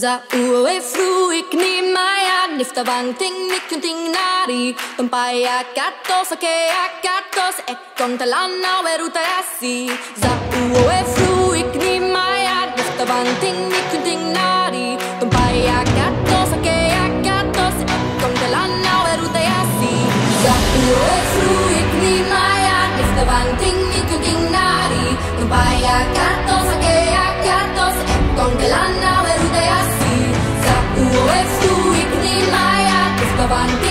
Za uwe fruik ni maya nifta bang ting nikun ting nari Tumpaya katos akea katos. Eh, Ek kontalana weruta yasi Za uwe fruik ni maya nifta bang ting nikun ting nari Tumpaya katos akea katos. Eh, Ek kontalana weruta yasi Za uwe fruik ni maya nifta bang ting nikun ting nari Tumpaya katos akea The gewandt.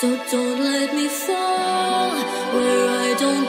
So don't let me fall where I don't